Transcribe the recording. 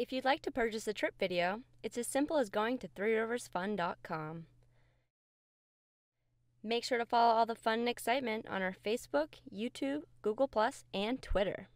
If you'd like to purchase a trip video, it's as simple as going to threeriversfun.com. Make sure to follow all the fun and excitement on our Facebook, YouTube, Google, and Twitter.